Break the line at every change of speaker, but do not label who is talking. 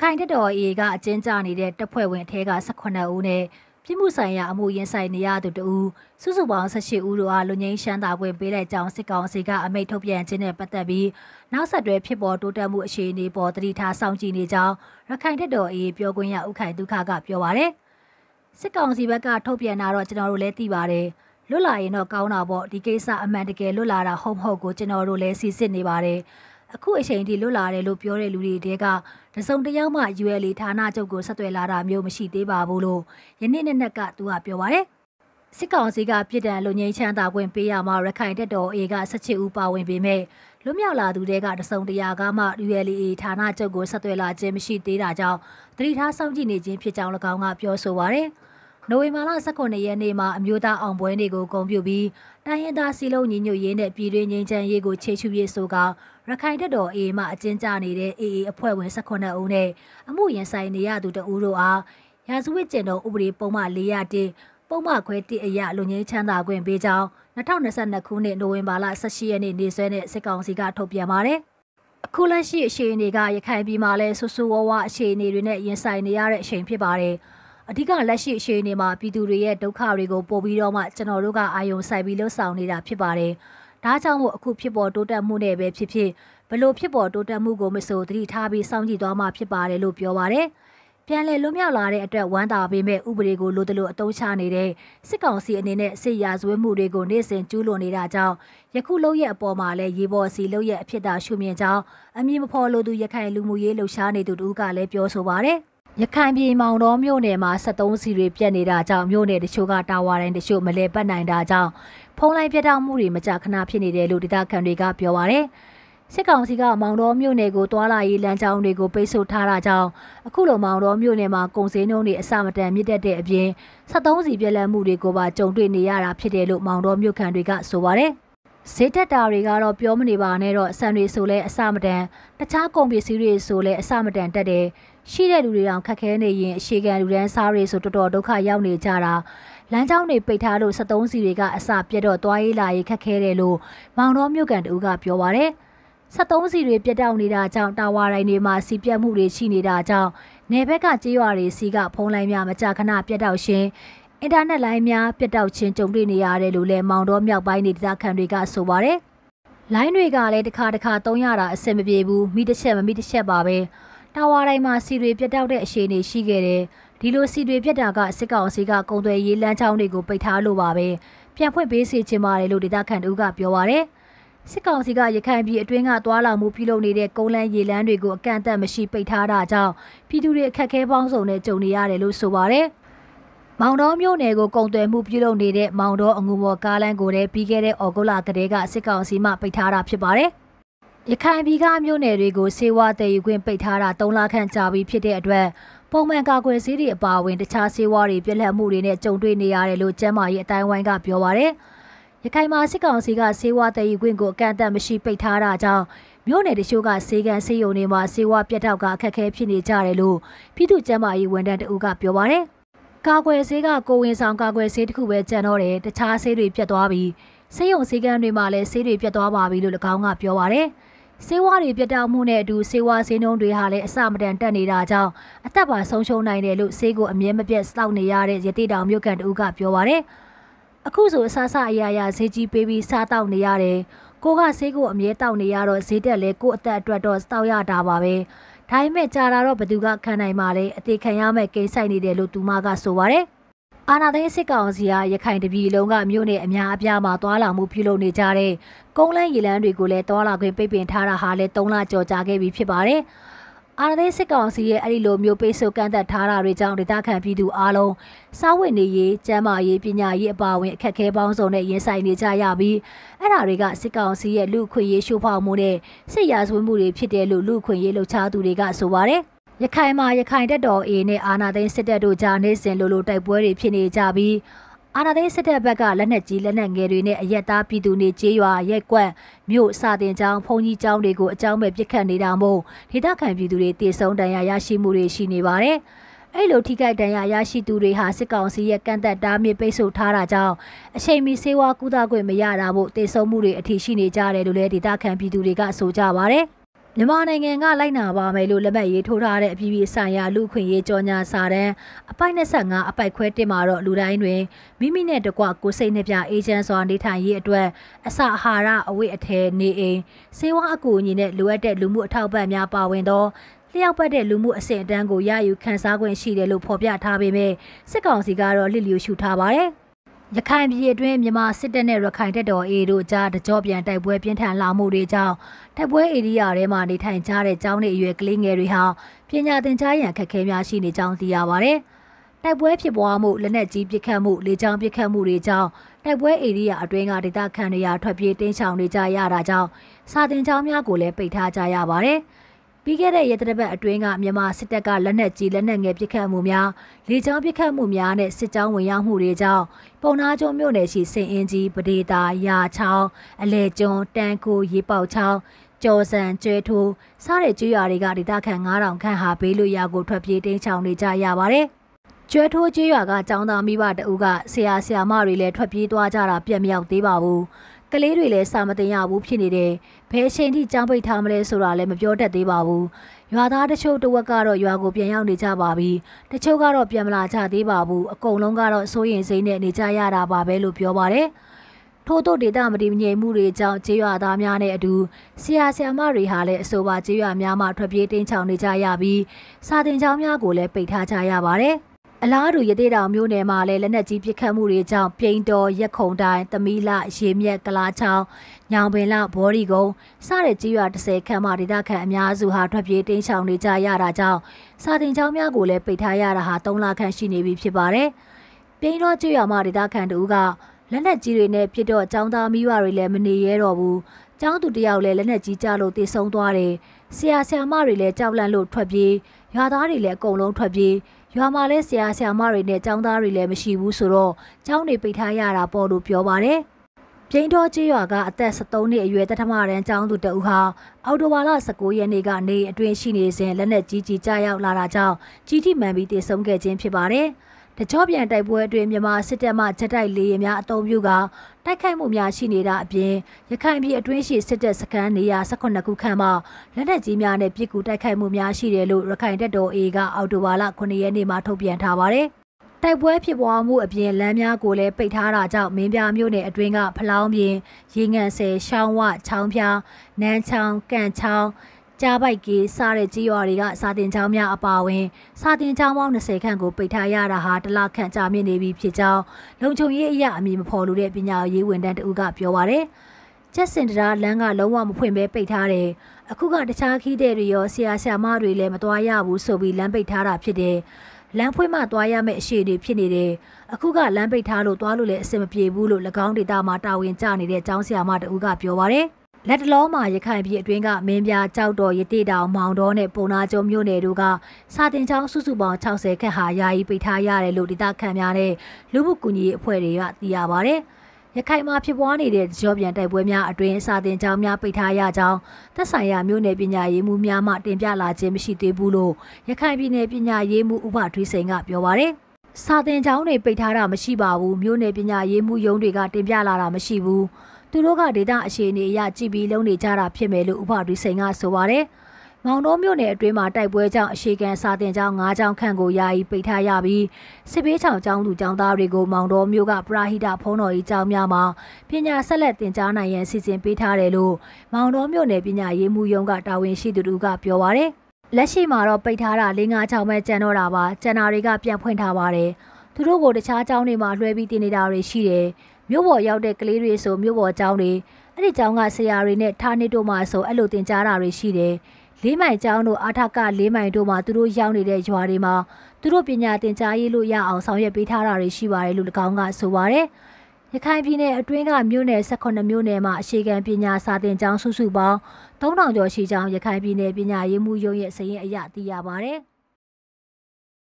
ခိုင်တပ်တော် AA ကအကျဉ်းချနေတဲ့တပ်ဖွဲ့ဝင်အထက်က18ဦးနဲ့ပြည်မှုဆိုင်ရာအမှုရင်ဆိုင်နေရသူတူစုစုပေါင်း18ဦးတို့အားလူငင်းရှမ်းသာခွင့်ပေးလိုက်ကြောင်းစစ်ကောင်စီကအမိန့်ထုတ်ပြန်ခြင်းနဲ့ပတ်သက်ပြီးနောက်ဆက်တွဲဖြစ်ပေါ်တိုးတက်မှုအခြေအနေပေါ်တတိထားစောင့်ကြည့်နေကြောင်းရခိုင်တပ်တော် AA ပြောခွင့်ရဥခိုင်ဒုက္ခကပြောပါရယ်စစ်ကောင်စီဘက်ကထုတ်ပြန်တာတော့ကျွန်တော်တို့လည်းသိပါတယ်လွတ်လာရင်တော့ကောင်းတာပေါ့ဒီကိစ္စအမှန်တကယ်လွတ်လာတာဟုတ်မဟုတ်ကိုကျွန်တော်တို့လည်းစီစစ်နေပါတယ် အခုအချိန်ထိလွတ်လာတယ်လို့ပြောတဲ့လူတွေတဲကတစုံတယောက်မှ UL ဌာနချုပ်ကိုဆက်သွယ်လာတာမျိုးမရှိသေးပါဘူးလို့ယနေ့နေ့ကသူကပြောပါတယ်စစ်ကောင်စီကပြည်တံလူငင်းချမ်းသာခွင့်ပေးရမှာရခိုင်တပ်တော် A က17ဦးပါဝင်ပေမဲ့လွတ်မြောက်လာသူတွေကတစုံတရာကမှ ULA ဌာနချုပ်ကိုဆက်သွယ်လာခြင်းမရှိသေးတာကြောင့်သတိထားစောင့်ကြည့်နေခြင်းဖြစ်ကြောင်း၎င်းကပြောဆိုပါရယ် နိုဝင်ဘာလ18ရက်နေ့မှာအမျိုးသားအောင်ပွဲနေ့ကိုဂုဏ်ပြုပြီးတိုင်းရင်းသားစီလုံးညီညွတ်ရေးနဲ့ပြည်တွင်းငြိမ်းချမ်းရေးကိုခြေချူရေးဆိုကရခိုင်တပ်တော် AA မှအကျဉ်းချနေတဲ့ AA အဖွဲ့ဝင်18ဦးနဲ့အမှုရင်ဆိုင်နေရသူတဦးတို့အားရာဇဝတ်ကျင့်တော်ဥပဒေပုံမှန်401ပုံမှန်ခွဲ1အရလူငင်းချမ်းသာခွင့်ပေးကြောင်း2022ခုနှစ်နိုဝင်ဘာလ18ရက်နေ့နေ့စွဲနဲ့စစ်ကောင်စီကထုတ်ပြန်ပါတယ်။အခုလက်ရှိအခြေအနေကရခိုင်ပြည်မှာလဲဆူဆူဝါးဝါအခြေအနေတွေနဲ့ရင်ဆိုင်နေရတဲ့အချိန်ဖြစ်ပါတယ်။ အဓိကလက်ရှိအခြေအနေမှာပြည်သူတွေရဲ့ဒုက္ခတွေကိုပို့ပြီးတော့မှကျွန်တော်တို့ကအာယုံဆိုင်ပြီးလှုပ်ဆောင်နေတာဖြစ်ပါတယ်။ဒါကြောင့်မို့အခုဖြစ်ပေါ်တိုးတက်မှုနဲ့ပဲဖြစ်ဖြစ်ဘလို့ဖြစ်ပေါ်တိုးတက်မှုကိုမဆိုသတိထားပြီးစောင့်ကြည့်သွားမှာဖြစ်ပါတယ်လို့ပြောပါတယ်။ပြန်လည်လွတ်မြောက်လာတဲ့အတွက်ဝမ်းသာပေမဲ့ဥပဒေကိုလိုတလို့အတုံးချနေတဲ့စစ်ကောင်စီအနေနဲ့စစ်ရာဇဝတ်မှုတွေကိုနေ့စဉ်ကျူးလွန်နေတာကြောင့်ယခုလုံးရဲ့အပေါ်မှာလည်းရေပေါ်စီလုံးရဲ့အဖြစ်သာရှုမြင်ကြောင်းအမည်မဖော်လို့သူရခိုင်လူမှုရေးလှုပ်ရှားနေသူတို့ကလည်းပြောဆိုပါတယ် ရခိုင်ပြည်မောင်တော်မြို့နယ်မှာ73စီတွေပြက်နေတာကြောင့်မြို့နယ်တချို့ကတာဝါတိုင်းတချို့မလဲပတ်နိုင်တာကြောင့်ဖုံးလိုက်ပြတ်တောက်မှုတွေမကြာခဏဖြစ်နေတယ်လို့ဒေသခံတွေကပြောပါတယ်။စစ်ကောင်စီကမောင်တော်မြို့နယ်ကိုတွာလာရေးလမ်းကြောင်းတွေကိုပိတ်ဆို့ထားတာကြောင့်အခုလိုမောင်တော်မြို့နယ်မှာကုန်စည်နှုန်းတွေအဆမတန်မြင့်တက်တဲ့အပြင်73စီပြက်လက်မှုတွေကိုပါကြုံတွေ့နေရတာဖြစ်တယ်လို့မောင်တော်မြို့ခံတွေကဆိုပါတယ်ဈေးတက်တာတွေကတော့ပြောမနေပါနဲ့တော့ဆန်တွေဆိုလဲအစမတန်တခြားကုန်ပစ္စည်းတွေဆိုလဲအစမတန်တက်တယ် ရှိတဲ့လူတွေတောင်ခက်ခဲနေရင်အရှိကန်လူတန်းစားတွေဆိုတော်တော်ဒုက္ခရောက်နေကြတာလမ်းကြောင်းတွေပိတ်ထားလို့73စီတွေကအစပြတ်တော့သွားရေးလာရေးခက်ခဲတယ်လို့မောင်တော်မြို့ကန်တူကပြောပါတယ်။73စီတွေပြတ်တောက်နေတာကြောင့်တာဝါတိုင်းတွေမှာစီပြတ်မှုတွေရှိနေတာကြောင့်နယ်ဘက်ကကြေးရွာတွေစီကဖုံးလိုင်းများမကြာခဏပြတ်တောက်ရှင်အင်တာနက်လိုင်းများပြတ်တောက်ခြင်းကြုံတွေ့နေရတယ်လို့လည်းမောင်တော်မြောက်ပိုင်းနေဒေသခံတွေကဆိုပါတယ်။လိုင်းတွေကလည်းတစ်ခါတစ်ခါသုံးရတာအဆင်မပြေဘူးမိတစ်ချက်မမိတစ်ချက်ပါပဲ။ တာဝါတိုင်းမှာစီတွေပြတ်တောက်တဲ့အခြေအနေရှိခဲ့တယ်။ဒီလိုစီတွေပြတ်တာကစစ်ကောင်စီကကုံသွယ်ရေးလမ်းကြောင်းတွေကိုပိတ်ထားလို့ပါပဲ။ပြန်ဖွင့်ပေးစီခြင်းပါတယ်လို့ဒေသခံတို့ကပြောပါတယ်။စစ်ကောင်စီကရခိုင်ပြည်အတွင်းကသွာလာမှုပြုလုပ်နေတဲ့ကုန်းလန်းရေလန်းတွေကိုအကန့်အသတ်မရှိပိတ်ထားတာကြောင့်ပြည်သူတွေအခက်အခဲပေါင်းစုံနဲ့ကြုံနေရတယ်လို့ဆိုပါတယ်။မောင်တော်မြို့နယ်ကိုကုံသွယ်မှုပြုလုပ်နေတဲ့မောင်တော်အငူမော်ကားလမ်းကိုလည်းပြီးခဲ့တဲ့ဩဂုတ်လကတည်းကစစ်ကောင်စီမှပိတ်ထားတာဖြစ်ပါတယ်။ ရခိုင်ပြည်ကမြို့နယ်တွေကိုစေဝါတည်ယူခွင့်ပိတ်ထားတာ၃လခန့်ကြာပြီဖြစ်တဲ့အတွက်ပုံမှန်ကာကွယ်ဆေးတွေအပါအဝင်တခြားဆေးဝါးတွေပြက်လက်မှုတွေနဲ့ကြုံတွေ့နေရတယ်လို့ကျန်းမာရေးအတိုင်းဝိုင်းကပြောပါရယ်။ရခိုင်မှာစစ်ကောင်စီကဆေးဝါးတည်ယူခွင့်ကိုအကန့်အသတ်မရှိပိတ်ထားတာကြောင့်မြို့နယ်တချို့ကဆေးကန်ဆေးရုံတွေမှာဆေးဝါးပြတ်တောက်ကအခက်အခဲဖြစ်နေကြတယ်လို့ပြည်သူ့ကျန်းမာရေးဝန်ထမ်းတဦးကပြောပါတယ်။ကာကွယ်ဆေးကကိုဝင်ဆောင်ကာကွယ်ဆေးတစ်ခုပဲကျန်တော့တယ်တခြားဆေးတွေပြတ်သွားပြီးဆေးရုံဆေးကန်တွေမှာလည်းဆေးတွေပြတ်သွားပါပြီလို့၎င်းကပြောပါတယ်။ ဆေးဝါးတွေပြတ်တောက်မှုနဲ့အတူဆေးဝါးဆေးနှုန်းတွေဟာလည်းအစမတန်တက်နေတာကြောင့်အသက်ပါဆုံးရှုံးနိုင်တယ်လို့ဆေးကိုအမြဲမပြတ်စောင့်နေရတဲ့ရတိတောင်မြို့ကန်တူကပြောပါရယ်။အခုဆိုအဆဆအရာရာဈေးကြီးပေးပြီးစားတောက်နေရတယ်ကိုကဈေးကိုအမြဲတောက်နေရတော့ဈေးတက်လဲကိုအသက်အတွက်တော့တောက်ရတာပါပဲဒါပေမဲ့ကြာတာတော့ဘသူကခံနိုင်ပါလဲအသေးခံရမဲ့ကိန်းဆိုင်နေတယ်လို့သူမကဆိုပါတယ် အာနာသိန်းစစ်ကောင်စီကရခိုင်တပြည်လုံးကမြို့နယ်အများအပြားမှာသွာလာမှုပြုလုပ်နေကြတဲ့ကုန်းလန်းရေလန်းတွေကိုလည်းသွာလာခွင့်ပိတ်ပင်ထားတာဟာလည်း၃လကျော်ကြာခဲ့ပြီဖြစ်ပါတယ်။အာရသေးစစ်ကောင်စီရဲ့အဲ့ဒီလိုမျိုးပိတ်ဆို့ကန့်သက်ထားတာတွေကြောင့်ဒေသခံပြည်သူအားလုံးစားဝတ်နေရေးကျန်းမာရေးပညာရေးအပါအဝင်အခက်အခဲပေါင်းစုံနဲ့ရင်ဆိုင်နေကြရပြီးအဲ့ဒါတွေကစစ်ကောင်စီရဲ့လူခွင့်ရေးရှိုးဖောက်မှုနဲ့စစ်ရာဇဝတ်မှုတွေဖြစ်တယ်လို့လူခွင့်ရေးလှုပ်ရှားသူတွေကဆိုပါတယ် ရခိုင်မှာရခိုင်တပ်တော် A နဲ့အာနာသိန်းစစ်တပ်တို့ကြားနေစဉ်လိုလိုတိုက်ပွဲတွေဖြစ်နေကြပြီးအာဏာသိမ်းစစ်တပ်ဘက်ကလက်နက်ကြီးလက်နက်ငယ်တွေနဲ့အရက်သားပြည်သူတွေကြေးရွာရက်ကွက်မြို့စာတင်ကျောင်းဖုန်ကြီးကျောင်းတွေကိုအကြောင်းမဲ့ပစ်ခတ်နေတာမို့ဒေသခံပြည်သူတွေတည်ဆုံတန်ရာရရှိမှုတွေရှိနေပါတယ်။အဲ့လိုထိခိုက်ဒဏ်ရာရရှိသူတွေဟာစစ်ကောင်စီရဲ့ကန့်သက်တားမြစ်ပိတ်ဆို့ထားတာကြောင့်အချိန်မီဆေးဝါးကုသခွင့်မရတာမို့တည်ဆုံမှုတွေအထိရှိနေကြတယ်လို့လည်းဒေသခံပြည်သူတွေကဆိုကြပါတယ်။ မြန်မာနိုင်ငံကလိုက်နာပါမယ်လို့လက်မှတ်ရေးထိုးထားတဲ့အပြည်ပြည်ဆိုင်ရာလူခွင့်ရေးကြော်ညာစာတမ်းအပိုက်25အပိုက်ခွဲတင်မှာတော့လူတိုင်းတွင်မိမိနဲ့တကွကိုစိတ်နှပြအေဂျင့်စွာနေထိုင်ရေးအတွက်အစာအာဟာရအဝတ်အထည်နေအိမ်စေဝါအကူအညီနဲ့လိုအပ်တဲ့လူမှုအထောက်အပံ့များပါဝင်သောလျှောက်ပတ်တဲ့လူမှုအဆင့်အတန်းကိုရယူခန်းစားခွင့်ရှိတယ်လို့ဖော်ပြထားပေမဲ့စစ်ကောင်စီကတော့လစ်လျူရှုထားပါတယ်။ ရခိုင်ပြည်အတွင်းမြန်မာစစ်တပ်နဲ့ရခိုင်တပ်တော် AA တို့ကြားတကြောပြန်တိုက်ပွဲပြင်းထန်လာမှုတွေကြောင့်တိုက်ပွဲဧရိယာထဲမှာနေထိုင်ကြတဲ့ကျောင်းနေအရွယ်ကလေးငယ်တွေဟာပညာသင်ကြားရန်ခက်ခဲများရှိနေကြောင်းသိရပါဗျ။တိုက်ပွဲဖြစ်ပွားမှုလက်နက်ကြီးပစ်ခတ်မှုလေကြောင်းပစ်ခတ်မှုတွေကြောင့်တိုက်ပွဲဧရိယာအတွင်းကဒေသခံတွေရာထွက်ပြေးတင်းရှောင်နေကြရတာကြောင့်စာတင်ကျောင်းများကိုလည်းပိတ်ထားကြရပါတယ်။ ပြီးခဲ့တဲ့ရက်သတ္တပတ်အတွင်းကမြန်မာစစ်တပ်ကလက်နက်ကြီးလက်နက်ငယ်ပစ်ခတ်မှုများလေကြောင်းပစ်ခတ်မှုများနဲ့စစ်ကြောင်းဝင်ရောက်မှုတွေကြောင့်ပုံနာကျုံမြို့နယ်ရှိစင်အင်းကြီးပဒေတာရာချောင်းအလဲကျွန်းတန်ကိုရေပေါချောင်းကျော်စံကျွဲထိုးစားတဲ့ကျွော်တွေကဒေသခံ9000ခန့်ဟာဘေးလွရာကိုထွက်ပြေးတင်းချောင်နေကြရပါတယ်။ကျွဲထိုးကျွော်ကចောင်းသားမိဘတအုပ်ကဆရာဆရာမတွေလည်းထွက်ပြေးသွားကြတာပြက်မြောက်သေးပါဘူး။ ကလေးတွေလည်းစာမတင်ရဘူးဖြစ်နေတယ်ဘယ်အချိန်ထိကြောင်းပိတ်ထားမလဲဆိုတာလည်းမပြောတတ်သေးပါဘူးရွာသားတချို့တဝက်ကတော့ရွာကိုပြန်ရောက်နေကြပါပြီတချို့ကတော့ပြန်မလာကြသေးပါဘူးအကုန်လုံးကတော့စိုးရင်စိမ့်နဲ့နေကြရတာပါပဲလို့ပြောပါတယ်ထို့သောဒေတာမတိမငြိမ်မှုတွေကြောင့်ကျေးရွာသားများနဲ့အတူဆရာဆရာမတွေဟာလည်းအဆိုပါကျေးရွာများမှထွက်ပြေးတင်းချောင်နေကြရပြီးစာတင်ကျောင်းများကိုလည်းပိတ်ထားကြရပါတယ်။ အလားတူရသေးတောင်မြို့နယ်မှာလည်းလက်နက်ကြီးပစ်ခတ်မှုတွေကြောင့်ပြိန်တော်ရက်ခုံတိုင်းသမီးလရေမြက်ကလားချောင်းညောင်ပင်လဘော်ဒီကုန်းစတဲ့ကြီးရွာ30ခန့်မှဒေသခံအများစုဟာထွက်ပြေးတင်းရှောင်နေကြရတာကြောင့်စာတင်ကျောင်းများကိုလည်းပိတ်ထားရတာဟာ3လခန့်ရှိနေပြီဖြစ်ပါတယ်။ပြိန်တော်ကြီးရွာမှာဒေသခံတို့ကလက်နက်ကြီးတွေနဲ့ပြစ်တော့ចောင်းသားမိဘတွေလည်းမနေရတော့ဘူး။ចောင်းသူတယောက်လည်းလက်နက်ကြီးကြလို့တေဆုံးသွားတယ်။ဆရာဆရာမတွေလည်းကြောက်လန့်လို့ထွက်ပြေးရွာသားတွေလည်းအကုန်လုံးထွက်ပြေး ရွာမှာလည်းဆရာဆရာမတွေနဲ့ကျောင်းသားတွေလည်းမရှိဘူးဆိုတော့ကျောင်းတွေပိတ်ထားရတာပေါ့လို့ပြောပါတယ်။ပြိန်းတော်ကျေးရွာကအသက်73နှစ်အရွယ်တထမရန်ကျောင်းသူတဦးဟာအော်တိုဘာလ19ရက်နေ့ကနေအတွင်းရှိနေစဉ်လက်နက်ကြီးကြီးကြားရောက်လာတာကြောင့်ကြီးထိမှန်ပြီးတည်ဆုံခဲ့ခြင်းဖြစ်ပါတယ်။ တကြောပြန်တိုက်ပွဲအတွင်းမြန်မာစစ်တပ်မှချက်တိုက်လေယာဉ်များအုံပြုကတိုက်ခိုက်မှုများရှိနေတာအပြင်ရခိုင်ပြည်အတွင်းရှိစစ်တပ်စခန်းနေရာ18ခုခန့်မှလက်နက်ကြီးများနဲ့ပစ်ကူတိုက်ခိုက်မှုများရှိတယ်လို့ရခိုင်တပ်တော် A ကအော်တိုဘာလ9ရက်နေ့မှာထုတ်ပြန်ထားပါတယ်။တိုက်ပွဲဖြစ်ပွားမှုအပြင်လမ်းများကိုလည်းပိတ်ထားတာကြောင့်မင်းပြမြို့နယ်အတွင်းကဖလောင်းပြင်ရေငန်ဆယ်ရှောင်းဝချောင်းပြားနန်းချောင်းကန့်ချောင်း ကြားပိုက်ကီစားတဲ့ကြီးရွာတွေကစာတင်ကျောင်းများအပါအဝင်စာတင်ကျောင်းပေါင်း20ခန့်ကိုပိတ်ထားရတာဟာတလခန့်ကြာမြင့်နေပြီဖြစ်ကြောင်းလုံခြုံရေးအရာအမည်မဖော်လို့တဲ့ပညာရေးဝန်ထမ်းတဦးကပြောပါရယ်ကျက်စင်တရာလမ်းကလုံးဝမဖွင့်ပဲပိတ်ထားတယ်အခုကတခြားခီးတဲ့တွေရောဆရာဆရာမတွေလည်းမသွားရဘူးဆိုပြီးလမ်းပိတ်ထားတာဖြစ်တယ်လမ်းဖွင့်မှသွားရမယ့်အရှိတွေဖြစ်နေတယ်အခုကလမ်းပိတ်ထားလို့သွားလို့လည်းအဆင်မပြေဘူးလို့၎င်းဒေတာမှာတာဝန်ကျနေတဲ့ကျောင်းဆရာမတဦးကပြောပါရယ် လက်တလုံးမှာရခိုင်ပြည်အတွင်းကမင်းပြကြောက်တော်ရတိတောင်မောင်တော်နဲ့ပုံနာကျုံမြို့နယ်တို့ကစာတင်ချောင်းစုစုပေါင်း60ခန့်ဟာယာယီပိတ်ထားရတယ်လို့ဒေသခံများနဲ့လူမှုကူညီရေးအဖွဲ့တွေကသိရပါဗျ။ရခိုင်မှာဖြစ်ပွားနေတဲ့ကြောပြန်တိုက်ပွဲများအတွင်းစာတင်ကျောင်းများပိတ်ထားရကြောင်းသက်ဆိုင်ရာမြို့နယ်ပညာရေးမှူးများမှတင်ပြလာခြင်းမရှိသေးဘူးလို့ရခိုင်ပြည်နယ်ပညာရေးမှူးဥပထွေးစိန်ကပြောပါရယ်စာတင်ကျောင်းတွေပိတ်ထားတာမရှိပါဘူးမြို့နယ်ပညာရေးမှူးရုံးတွေကတင်ပြလာတာမရှိဘူး သူတို့ကဒေတာအခြေအနေအရကြည်ပြီးလုံးနေကြတာဖြစ်မယ်လို့ဥပဒေစိန်ကဆိုပါတယ်။မောင်တော်မြို့နယ်အတွင်းမှာတိုက်ပွဲကြောင့်အရှိကန်စာတင်ကျောင်း၅ကျောင်းခန့်ကိုယာယီပိတ်ထားရပြီးစစ်ပေးချောင်ကျောင်းသူကျောင်းသားတွေကိုမောင်တော်မြို့ကပရာဟိတဖုံးတော်ကြီးကျောင်းများမှာပညာဆက်လက်သင်ကြားနိုင်ရန်စီစဉ်ပေးထားတယ်လို့မောင်တော်မြို့နယ်ပညာရေးမှူးရုံးကတာဝန်ရှိသူတို့ကပြောပါရယ်။လက်ရှိမှာတော့ပိတ်ထားတာ၄၅ချောင်းပဲကျန်တော့တာပါကျန်တာတွေကပြန်ဖွင့်ထားပါတယ်။သူတို့ကိုတခြားကျောင်းတွေမှာလွှဲပြီးတင်နေတာတွေရှိတယ်။ မြို့ပေါ်ရောက်တဲ့ကလေးတွေဆိုမြို့ပေါ်ကျောင်းတွေအဲ့ဒီကျောင်းကဆရာတွေနဲ့ထားနေတို့မှဆိုအဲ့လိုတင်ကြားတာတွေရှိတယ်လေးမိုင်ကျောင်းတို့အာထကလေးမိုင်တို့မှာသူတို့ရောက်နေတဲ့ရွာတွေမှာသူတို့ပညာသင်ကြားရေးလို့ရအောင်ဆောင်ရွက်ပေးထားတာတွေရှိပါတယ်လို့၎င်းကဆိုပါတယ်ရခိုင်ပြည်နယ်အတွင်းကမြို့နယ်18မြို့နယ်မှာအခြေခံပညာစာသင်ကျောင်းစုစုပေါင်း3000ကျော်ရှိကြောင်းရခိုင်ပြည်နယ်ပညာရေးမှူးရုံးရဲ့စာရင်းအရသိရပါတယ်။